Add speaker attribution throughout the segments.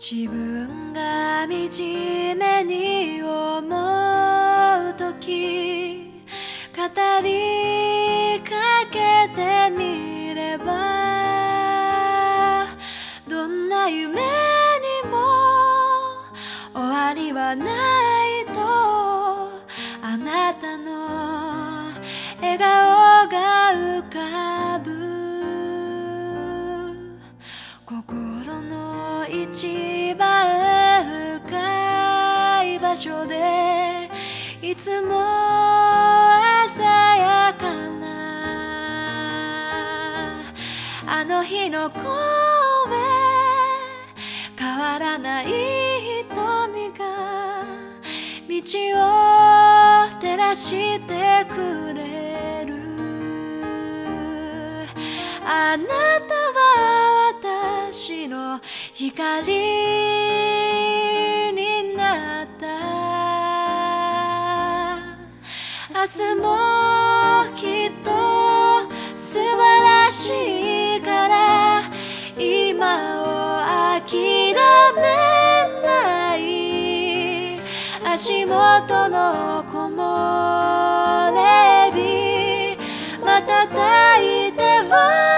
Speaker 1: 自分が惨めに思う時語りかけてみればどんな夢にも終わりはないとあなたの笑顔が浮かぶ。心一番深い場所でいつも鮮やかなあの日の声変わらない瞳が道を照らしてくれる。あなた光になった。明日もきっと素晴らしいから今を諦めない。足元の木漏れ日瞬いては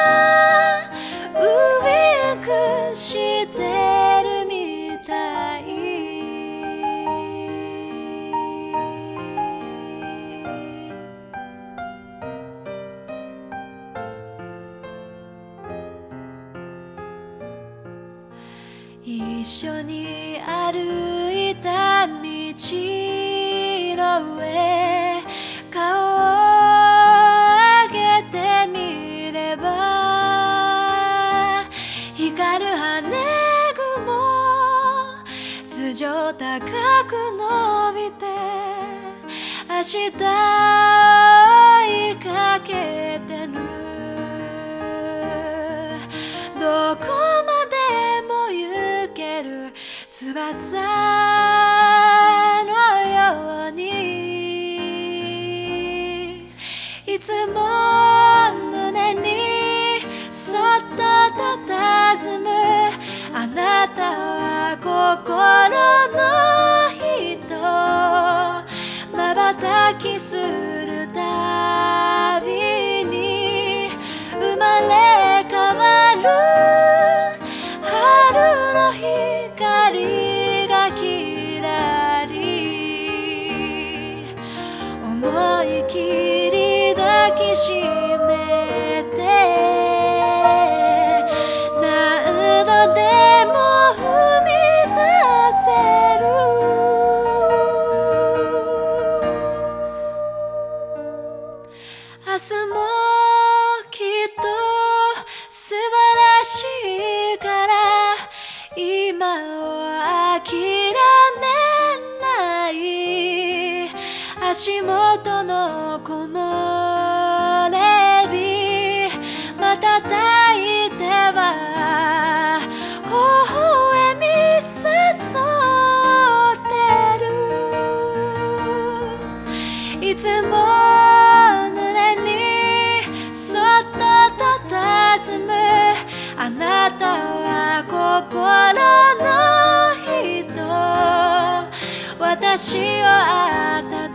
Speaker 1: 一緒に歩いた道の上顔を上げてみれば光る羽雲頭上高く伸びて明日翼のようにいつも胸にそっと佇む。あなたは心の人。まばたきするたびに生まれ変わる。春の光思い足元の木漏れ日瞬いては微笑み誘ってる。いつも胸にそっと佇むあなたは心の人。私を温め